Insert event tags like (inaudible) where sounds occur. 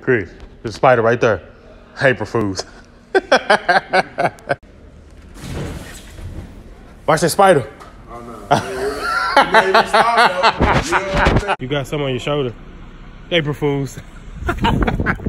Chris, there's a spider right there. April Fools. (laughs) Watch that spider. You got some on your shoulder. April Fools. (laughs)